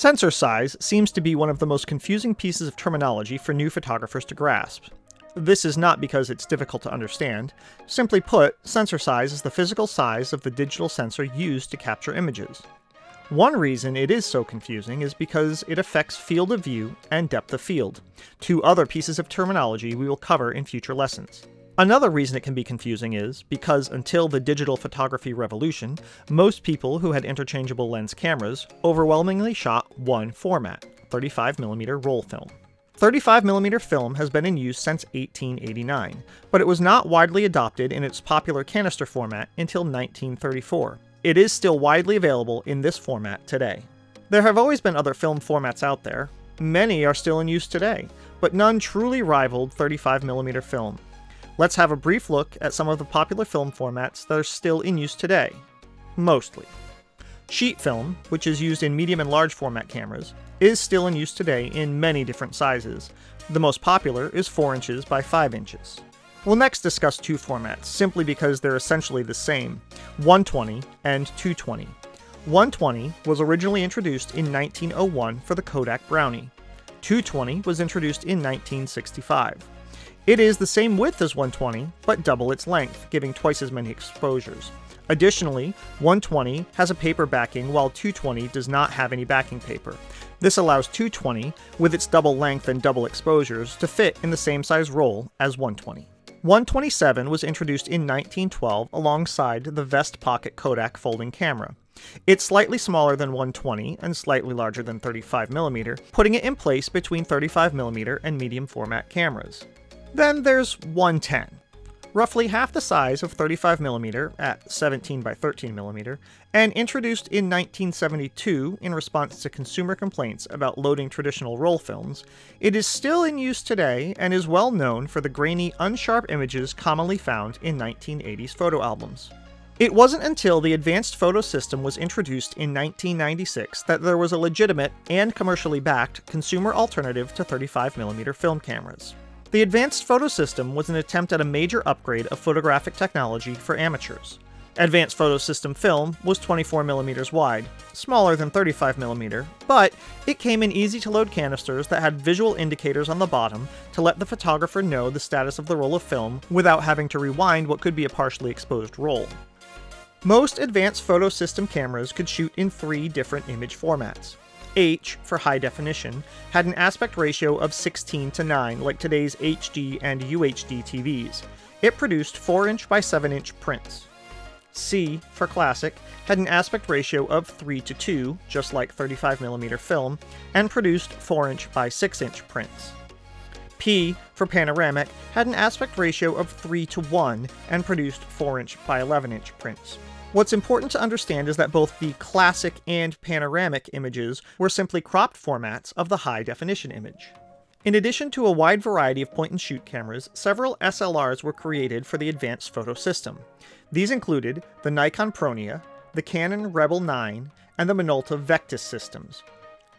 Sensor size seems to be one of the most confusing pieces of terminology for new photographers to grasp. This is not because it's difficult to understand. Simply put, sensor size is the physical size of the digital sensor used to capture images. One reason it is so confusing is because it affects field of view and depth of field, two other pieces of terminology we will cover in future lessons. Another reason it can be confusing is because until the digital photography revolution, most people who had interchangeable lens cameras overwhelmingly shot one format 35mm roll film. 35mm film has been in use since 1889, but it was not widely adopted in its popular canister format until 1934. It is still widely available in this format today. There have always been other film formats out there. Many are still in use today, but none truly rivaled 35mm film. Let's have a brief look at some of the popular film formats that are still in use today. Mostly. Sheet film, which is used in medium and large format cameras, is still in use today in many different sizes. The most popular is 4 inches by 5 inches. We'll next discuss two formats, simply because they're essentially the same 120 and 220. 120 was originally introduced in 1901 for the Kodak Brownie. 220 was introduced in 1965. It is the same width as 120, but double its length, giving twice as many exposures. Additionally, 120 has a paper backing while 220 does not have any backing paper. This allows 220, with its double length and double exposures, to fit in the same size roll as 120. 127 was introduced in 1912 alongside the Vest Pocket Kodak folding camera. It's slightly smaller than 120 and slightly larger than 35mm, putting it in place between 35mm and medium format cameras. Then there's 110, roughly half the size of 35mm at 17 by 13mm, and introduced in 1972 in response to consumer complaints about loading traditional roll films, it is still in use today and is well known for the grainy, unsharp images commonly found in 1980s photo albums. It wasn't until the Advanced Photo System was introduced in 1996 that there was a legitimate and commercially backed consumer alternative to 35mm film cameras. The Advanced Photo System was an attempt at a major upgrade of photographic technology for amateurs. Advanced Photo System film was 24mm wide, smaller than 35mm, but it came in easy to load canisters that had visual indicators on the bottom to let the photographer know the status of the roll of film without having to rewind what could be a partially exposed roll. Most Advanced Photo System cameras could shoot in three different image formats. H, for high definition, had an aspect ratio of 16 to 9 like today's HD and UHD TVs. It produced 4 inch by 7 inch prints. C, for classic, had an aspect ratio of 3 to 2, just like 35mm film, and produced 4 inch by 6 inch prints. P, for panoramic, had an aspect ratio of 3 to 1 and produced 4 inch by 11 inch prints. What's important to understand is that both the classic and panoramic images were simply cropped formats of the high definition image. In addition to a wide variety of point and shoot cameras, several SLRs were created for the advanced photo system. These included the Nikon Pronea, the Canon Rebel 9, and the Minolta Vectis systems.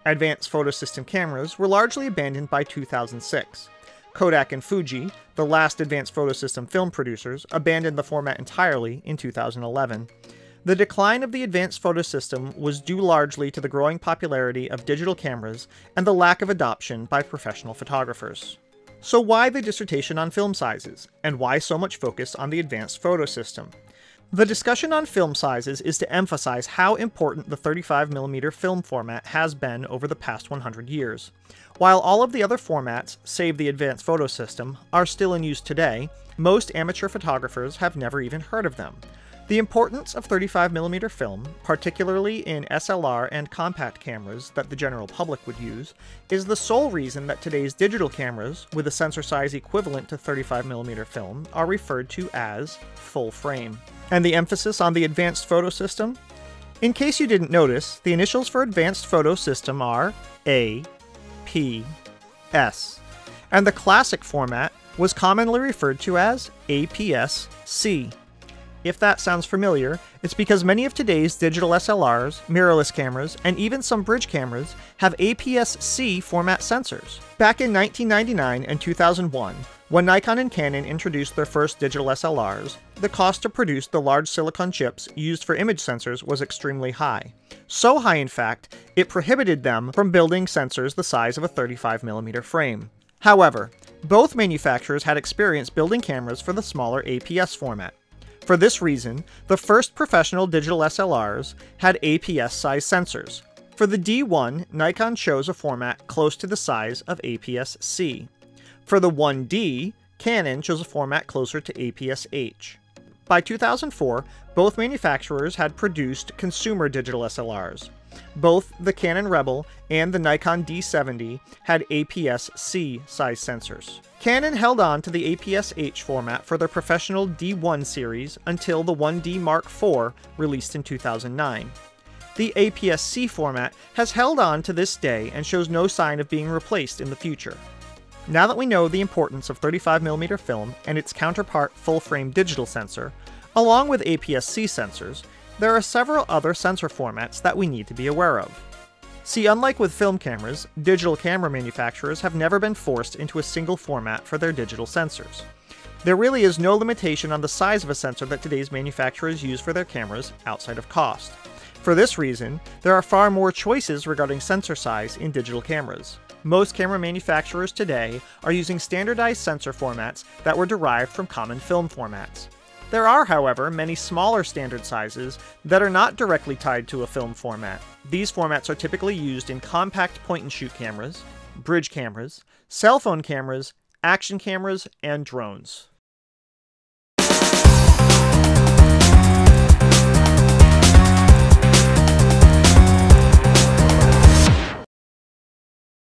Advanced photo system cameras were largely abandoned by 2006. Kodak and Fuji, the last advanced photo system film producers, abandoned the format entirely in 2011. The decline of the advanced photo system was due largely to the growing popularity of digital cameras and the lack of adoption by professional photographers. So why the dissertation on film sizes, and why so much focus on the advanced photo system? The discussion on film sizes is to emphasize how important the 35mm film format has been over the past 100 years. While all of the other formats, save the advanced photo system, are still in use today, most amateur photographers have never even heard of them. The importance of 35mm film, particularly in SLR and compact cameras that the general public would use, is the sole reason that today's digital cameras, with a sensor size equivalent to 35mm film, are referred to as full frame. And the emphasis on the advanced photo system? In case you didn't notice, the initials for advanced photo system are A, P, S, and the classic format was commonly referred to as APS-C. If that sounds familiar, it's because many of today's digital SLRs, mirrorless cameras, and even some bridge cameras have APS-C format sensors. Back in 1999 and 2001, when Nikon and Canon introduced their first digital SLRs, the cost to produce the large silicon chips used for image sensors was extremely high. So high, in fact, it prohibited them from building sensors the size of a 35mm frame. However, both manufacturers had experience building cameras for the smaller APS format. For this reason, the first professional digital SLRs had APS-size sensors. For the D1, Nikon chose a format close to the size of APS-C. For the 1D, Canon chose a format closer to APS-H. By 2004, both manufacturers had produced consumer digital SLRs. Both the Canon Rebel and the Nikon D70 had APS-C size sensors. Canon held on to the APS-H format for their professional D1 series until the 1D Mark IV released in 2009. The APS-C format has held on to this day and shows no sign of being replaced in the future. Now that we know the importance of 35mm film and its counterpart full-frame digital sensor, along with APS-C sensors, there are several other sensor formats that we need to be aware of. See, unlike with film cameras, digital camera manufacturers have never been forced into a single format for their digital sensors. There really is no limitation on the size of a sensor that today's manufacturers use for their cameras outside of cost. For this reason, there are far more choices regarding sensor size in digital cameras. Most camera manufacturers today are using standardized sensor formats that were derived from common film formats. There are, however, many smaller standard sizes that are not directly tied to a film format. These formats are typically used in compact point-and-shoot cameras, bridge cameras, cell phone cameras, action cameras, and drones.